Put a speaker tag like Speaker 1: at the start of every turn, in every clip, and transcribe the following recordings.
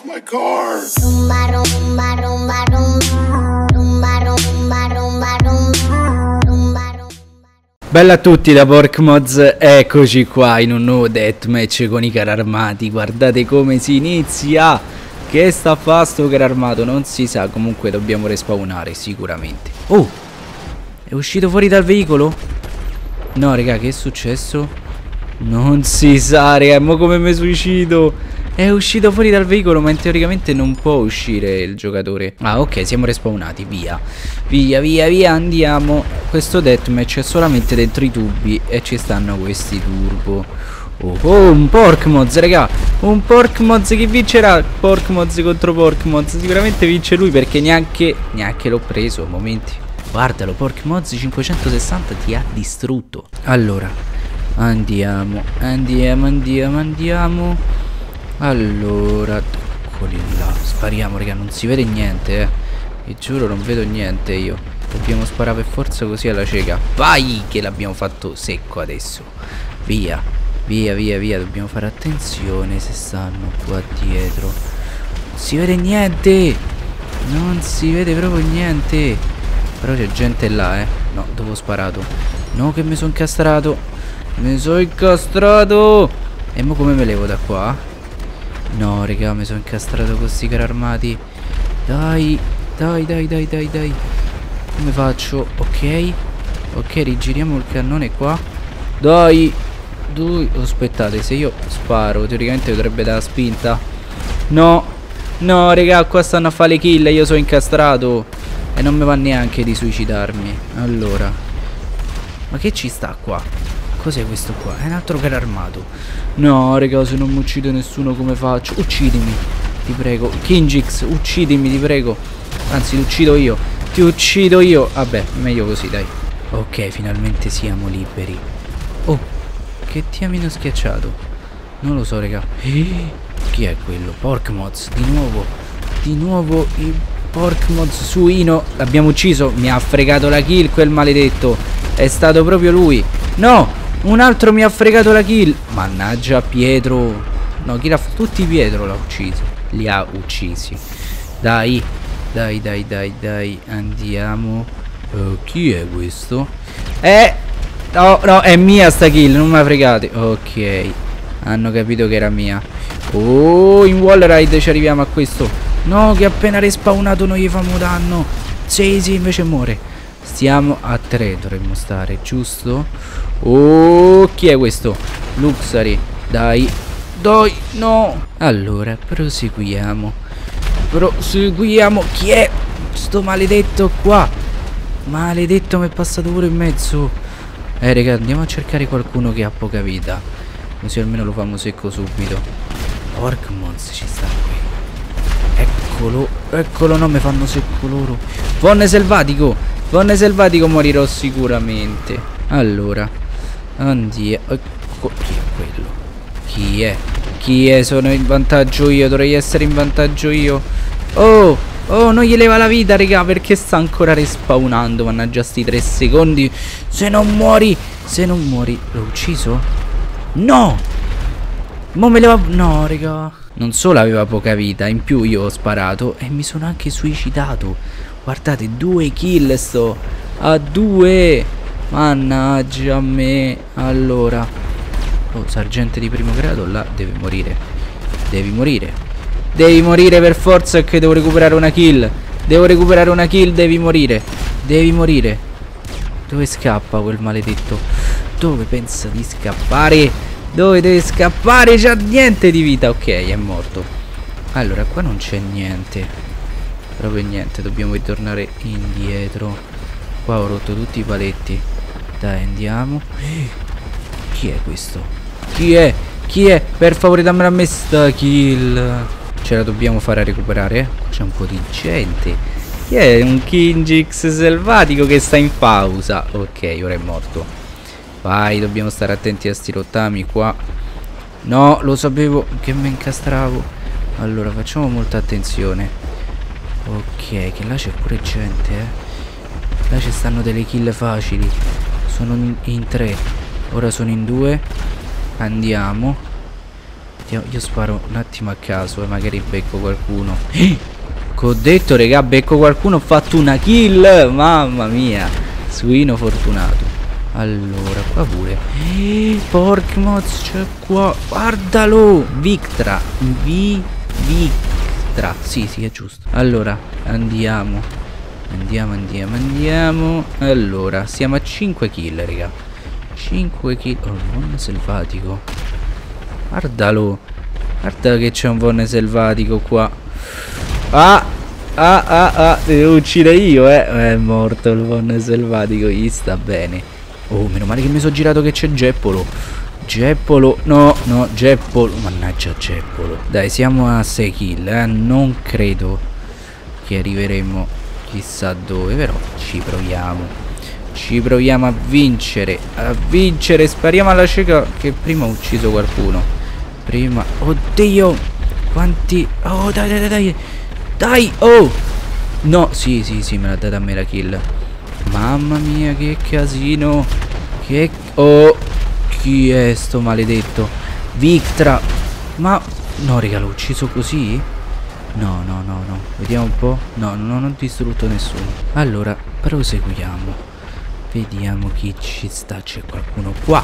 Speaker 1: off my car.
Speaker 2: Rumba, rumba, rumba, rumba. Rumba, rumba, rumba, rumba. Rumba, rumba.
Speaker 3: Bella a tutti da Porkmoz, eccoci qua in un nuovo deathmatch con i carri armati Guardate come si inizia Che sta a fa sto carro armato non si sa Comunque dobbiamo respawnare sicuramente Oh È uscito fuori dal veicolo? No raga che è successo? Non si sa raga mo come mi suicido È uscito fuori dal veicolo ma teoricamente non può uscire il giocatore. Ah ok siamo respawnati via. Via via via andiamo. Questo deathmatch è solamente dentro i tubi E ci stanno questi turbo. Oh, oh un Porkmoz raga. Un Porkmoz che vincerà? Porkmoz contro Porkmoz Sicuramente vince lui perché neanche Neanche l'ho preso Momenti. Guardalo Porkmoz 560 ti ha distrutto. Allora Andiamo Andiamo andiamo andiamo Allora Eccoli là. Spariamo raga non si vede niente eh. Vi giuro non vedo niente io. Dobbiamo sparare per forza così alla cieca. Vai che l'abbiamo fatto secco adesso. Via Via via via. Dobbiamo fare attenzione se stanno qua dietro. Non si vede niente. Non si vede proprio niente. Però c'è gente là eh. No dove ho sparato. No che mi sono incastrato. Mi sono incastrato. E mo come me levo da qua? No raga mi sono incastrato con sti carri armati. Dai Dai dai dai dai dai. Come faccio? Ok. Ok rigiriamo il cannone qua. Dai. Oh, Aspettate se io sparo Teoricamente potrebbe dare spinta. No. No raga qua stanno a fare le kill Io sono incastrato. E non mi va neanche di suicidarmi. Allora. Ma che ci sta qua? Cos'è questo qua? È un altro carro armato. No raga se non mi uccide nessuno come faccio? Uccidimi Ti prego. Kingix uccidimi ti prego. Anzi ti uccido io. Ti uccido io. Vabbè meglio così dai. Ok finalmente siamo liberi. Oh Che diamine ho schiacciato. Non lo so raga. Eh, Chi è quello? Porkmoz Di nuovo. Di nuovo il Porkmoz suino. L'abbiamo ucciso. Mi ha fregato la kill quel maledetto. È stato proprio lui. No un altro mi ha fregato la kill. Mannaggia Pietro. No chi l'ha? Tutti Pietro l'ha ucciso. Li ha uccisi. Dai Dai dai dai dai. Andiamo. Eh, Chi è questo? Eh No no è mia sta kill Non mi fregate Ok. Hanno capito che era mia. Oh in wall ride ci arriviamo a questo. No che appena respawnato noi gli famo danno. Sì sì invece muore Stiamo a 3 dovremmo stare giusto? Oh chi è questo? Luxury Dai. Dai no. Allora proseguiamo. Proseguiamo. Chi è? Sto maledetto qua? Maledetto mi è passato pure in mezzo. Eh raga andiamo a cercare qualcuno che ha poca vita. Così almeno lo famo secco subito. Porkmons ci sta qui. Eccolo Eccolo no mi fanno secco loro. Vonne selvatico Vonne selvatico morirò sicuramente Allora Andiamo ecco, Chi è quello? Chi è? Chi è? Sono in vantaggio io Dovrei essere in vantaggio io Oh Oh non gli leva la vita raga Perché sta ancora respawnando Mannaggia sti tre secondi Se non muori Se non muori L'ho ucciso? No Mo me leva No raga Non solo aveva poca vita In più io ho sparato E mi sono anche suicidato Guardate due kill sto. A due. Mannaggia a me. Allora. Oh sergente di primo grado là deve morire. Devi morire. Devi morire per forza che devo recuperare una kill. Devo recuperare una kill Devi morire. Devi morire. Dove scappa quel maledetto? Dove pensa di scappare? Dove deve scappare? C'ha niente di vita. Ok è morto. Allora qua non c'è niente Proprio niente Dobbiamo ritornare indietro. Qua ho rotto tutti i paletti. Dai andiamo. Chi è questo? Chi è? Chi è? Per favore dammela a me sta kill. Ce la dobbiamo fare a recuperare C'è un po' di gente. Chi è? Un Kingix selvatico che sta in pausa. Ok ora è morto. Vai dobbiamo stare attenti a sti rottami qua. No lo sapevo che mi incastravo. Allora facciamo molta attenzione Ok che là c'è pure gente eh Là ci stanno delle kill facili Sono in, tre Ora sono in due Andiamo Io, sparo un attimo a caso e magari becco qualcuno. Eh! Ho detto, regà, becco qualcuno, ho fatto una kill. Mamma mia. Suino fortunato. Allora, qua pure. Eh, Porkmoz c'è qua. Guardalo. Victra. Vi... Victra. Sì, sì, è giusto. Allora, andiamo. Andiamo, andiamo, andiamo. Allora, siamo a 5 kill, raga. 5 kill. Oh, vonne selvatico. Guardalo. Guarda che c'è un vonne selvatico qua. Ah! Ah, ah, ah. Devo uccidere io, eh. È morto il vonne selvatico. Gli sta bene. Oh, meno male che mi sono girato che c'è Geppolo. Geppolo. No, no, Geppolo. Mannaggia Geppolo. Dai, siamo a 6 kill, eh. Non credo che arriveremo chissà dove, però ci proviamo. Ci proviamo a vincere. A vincere. Spariamo alla cieca che prima ho ucciso qualcuno. Prima. Oddio. Quanti. Oh, dai, dai, dai, dai. Oh. No, sì, sì, sì, me l'ha data a me la kill. Mamma mia, che casino. Che... Oh, chi è sto maledetto? Victra. Ma... No, raga, l'ho ucciso così? No, no, no, no. Vediamo un po'. No, non ho distrutto nessuno. Allora, proseguiamo. Vediamo chi ci sta. C'è qualcuno qua.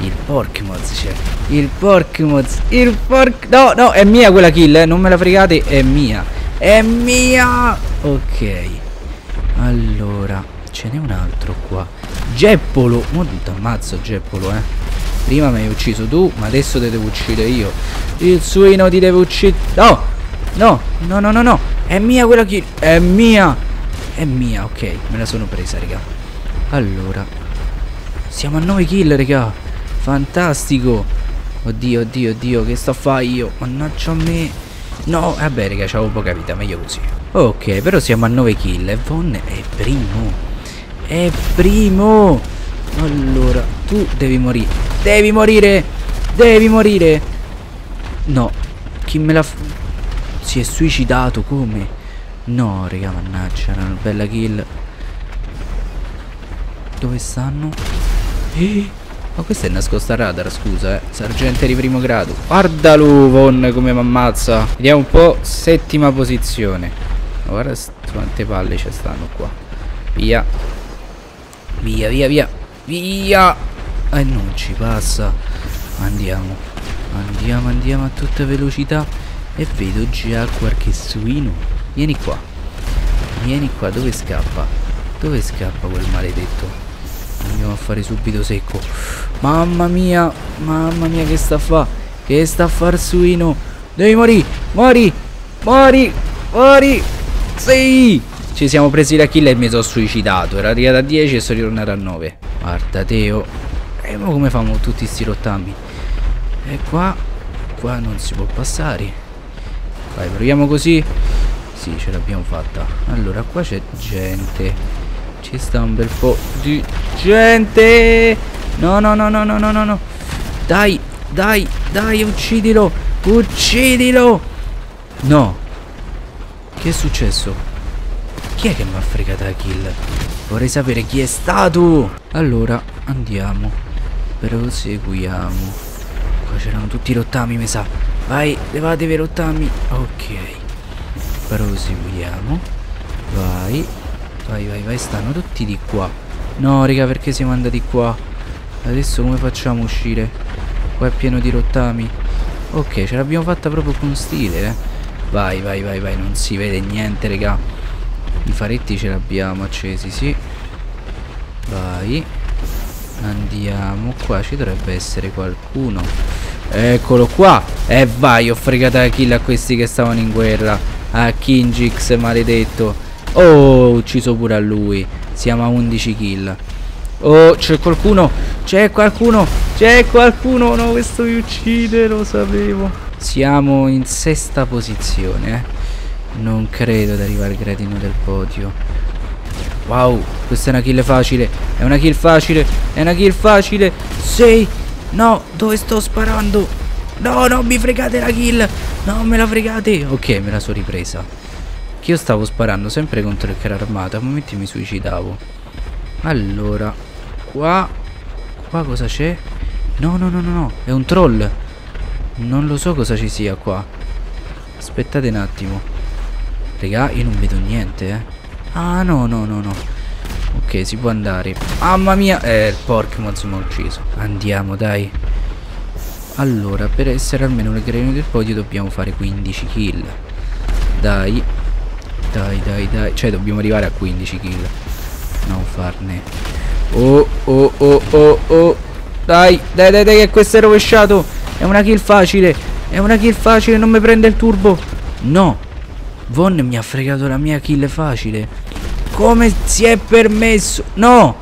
Speaker 3: Il Porkmoz c'è. Il Porkmoz. Il Pork... No, no, è mia quella kill, eh. Non me la fregate, è mia. È mia. Ok. Allora, ce n'è un altro qua. Geppolo. Mo ti ammazzo Geppolo, eh. Prima mi hai ucciso tu, ma adesso ti devo uccidere io. Il suino ti deve uccidere. No! No, no, no, no, no. È mia quella kill. È mia. È mia, ok. Me la sono presa, raga. Allora. Siamo a 9 kill, raga. Fantastico. Oddio, oddio, oddio. Che sto a fare io? Mannaggia a me. No, vabbè, raga, c'avevo poca vita. Meglio così. Ok, però siamo a 9 kill. E Von è primo. È primo. Allora, tu devi morire. Devi morire. Devi morire. No. Chi me l'ha... Si è suicidato, come? No, raga, mannaggia, era una bella kill. Dove stanno? Eh, ma questa è nascosta radar, scusa, eh. Sergente di primo grado. Guardalo, Von, come mi ammazza. Vediamo un po'. Settima posizione. Guarda quante palle ci stanno qua. Via. Via, via, via. Via. E non ci passa. Andiamo. Andiamo, andiamo a tutta velocità. E vedo già qualche suino. Vieni qua. Vieni qua, dove scappa? Dove scappa quel maledetto? Andiamo a fare subito secco. Mamma mia, mamma mia che sta a fa? Che sta a far suino? Devi morire, mori, mori, mori. Sì. Ci siamo presi la kill e mi sono suicidato. Era arrivato a 10 e sono ritornato a 9. Guarda Teo. E mo come famo tutti sti rottami? E qua, qua non si può passare. Vai, proviamo così. Sì, ce l'abbiamo fatta. Allora, qua c'è gente. Ci sta un bel po' di gente. No, no, no, no, no, no, no. Dai, dai, dai, uccidilo. Uccidilo. No. Che è successo? Chi è che mi ha fregato la kill? Vorrei sapere chi è stato. Allora, andiamo. Proseguiamo. Qua c'erano tutti i rottami, mi sa. Vai, levatevi i rottami. Ok. Proseguiamo. Vai. Vai, vai, vai. Stanno tutti di qua. No, raga, perché siamo andati qua? Adesso come facciamo a uscire? Qua è pieno di rottami. Ok, ce l'abbiamo fatta proprio con stile, eh. Vai, vai, vai, vai. Non si vede niente, raga. I faretti ce l'abbiamo accesi, sì. Vai. Andiamo. Qua ci dovrebbe essere qualcuno. Eccolo qua. E vai, ho fregato la kill a questi che stavano in guerra. A Kingix, maledetto. Oh, ucciso pure a lui. Siamo a 11 kill. Oh, c'è qualcuno. C'è qualcuno. C'è qualcuno. No, questo mi uccide, lo sapevo. Siamo in sesta posizione, eh. Non credo di arrivare al gradino del podio. Wow, questa è una kill facile. È una kill facile. È una kill facile. Sei. No, dove sto sparando? No, non mi fregate la kill. No, me la fregate. Ok, me la sono ripresa. Che io stavo sparando sempre contro il carro armato. A momenti mi suicidavo. Allora, qua. Qua cosa c'è? No, no, no, no, no. È un troll. Non lo so cosa ci sia qua. Aspettate un attimo. Raga, io non vedo niente, eh. Ah, no, no, no, no. Ok, si può andare. Mamma mia. Eh, il Porkmon mi ha ucciso. Andiamo, dai. Allora, per essere almeno le granine del podio dobbiamo fare 15 kill. Dai. Dai, dai, dai. Cioè, dobbiamo arrivare a 15 kill. Non farne. Oh, oh, oh, oh, oh. Dai, dai, dai, dai, che questo è rovesciato. È una kill facile. È una kill facile, non mi prende il turbo. No. Von mi ha fregato la mia kill facile. Come si è permesso? No.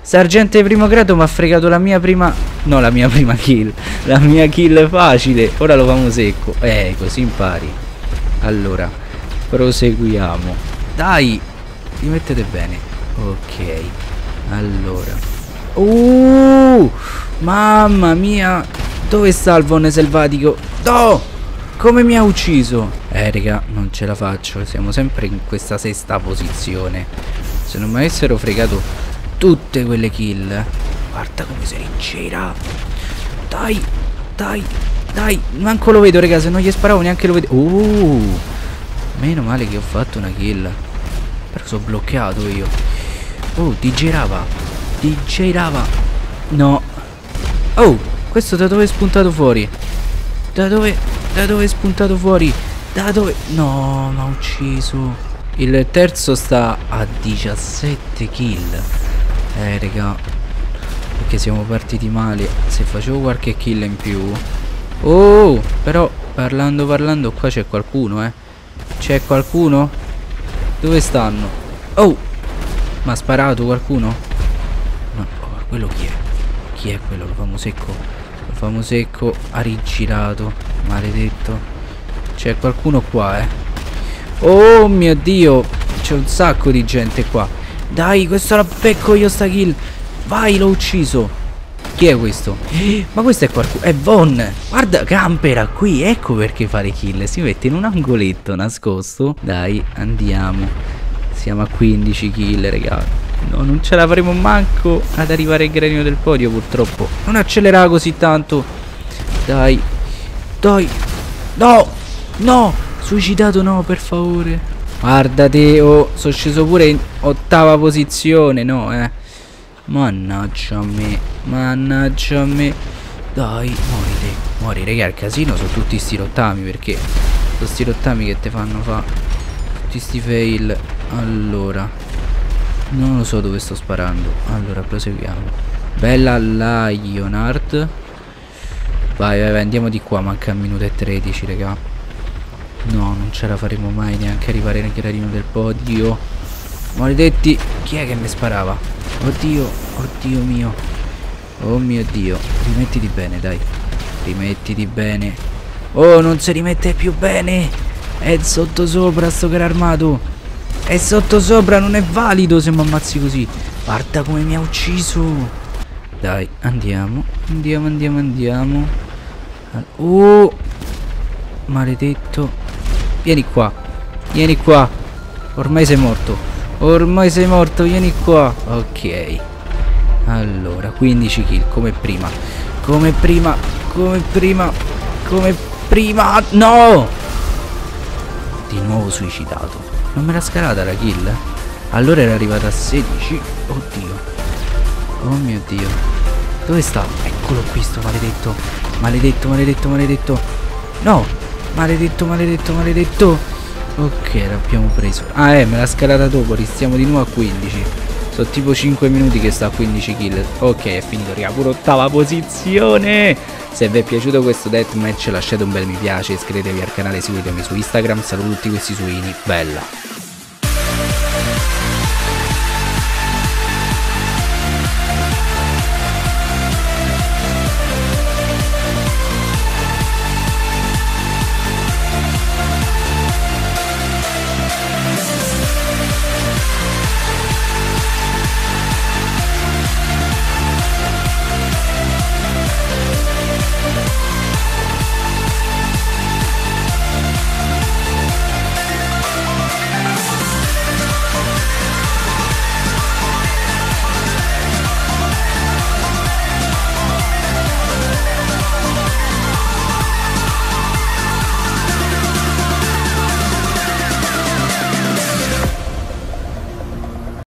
Speaker 3: Sergente primo grado mi ha fregato la mia prima... No, la mia prima kill. La mia kill facile. Ora lo famo secco. Eh, così impari. Allora, proseguiamo. Dai, rimettete bene. Ok. Allora. Uh, mamma mia. Dove sta il vonne selvatico? No! Come mi ha ucciso? Eh, raga, non ce la faccio. Siamo sempre in questa sesta posizione. Se non mi avessero fregato tutte quelle kill. Guarda come si gira. Dai, dai, dai. Manco lo vedo, raga. Se non gli sparavo neanche lo vedo. Uh, meno male che ho fatto una kill. Però sono bloccato io. Oh, ti girava. Ti girava. No. Oh, questo da dove è spuntato fuori? Da dove? Da dove è spuntato fuori? Da dove? No, mi ha ucciso. Il terzo sta a 17 kill. Eh, raga. Perché siamo partiti male. Se facevo qualche kill in più. Oh, però parlando parlando qua c'è qualcuno, eh. C'è qualcuno? Dove stanno? Oh! Ma ha sparato qualcuno? No, oh, quello chi è? Chi è quello? Lo famo secco. Lo famo secco. Ha rigirato. Maledetto. C'è qualcuno qua, eh. Oh mio dio. C'è un sacco di gente qua. Dai, questo la becco io sta kill. Vai, l'ho ucciso. Chi è questo? Ma questo è qualcuno. È Von. Guarda, campera qui. Ecco perché fare kill. Si mette in un angoletto nascosto. Dai, andiamo. Siamo a 15 kill, raga. No, non ce la faremo manco ad arrivare al granio del podio, purtroppo. Non accelerare così tanto. Dai. Dai. No. No. Suicidato no, per favore. Guardate, oh, sono sceso pure in ottava posizione, no, eh. Mannaggia a me, mannaggia a me. Dai, muori, muori, raga, il casino sono tutti sti rottami, perché sono sti rottami che te fanno fa tutti sti fail. Allora, non lo so dove sto sparando. Allora, proseguiamo. Bella Lionheart. Vai, vai, vai, andiamo di qua, manca un minuto e 13, raga. No, non ce la faremo mai neanche arrivare nel gradino del podio. Maledetti, chi è che mi sparava? Oddio, oddio mio. Oh mio dio. Rimettiti bene, dai. Rimettiti bene. Oh, non si rimette più bene. È sotto sopra sto cara armato. È sotto sopra, non è valido se mi ammazzi così. Guarda come mi ha ucciso. Dai, andiamo. Andiamo, andiamo, andiamo. Oh, maledetto. Vieni qua. Vieni qua. Ormai sei morto. Ormai sei morto, vieni qua. Ok. Allora, 15 kill, come prima. Come prima, come prima, come prima. No! Di nuovo suicidato. Non me l'ha scalata la kill? Allora era arrivata a 16. Oddio. Oh mio Dio. Dove sta? Eccolo qui sto maledetto. Maledetto, maledetto, maledetto. No! Maledetto, maledetto, maledetto. Ok, l'abbiamo preso. Ah, eh, me l'ha scalata dopo. Restiamo di nuovo a 15. Sono tipo 5 minuti che sta a 15 kill. Ok, è finito, raga. Pure ottava posizione. Se vi è piaciuto questo deathmatch lasciate un bel mi piace, iscrivetevi al canale, seguitemi su Instagram. Saluto tutti questi suini. Bella.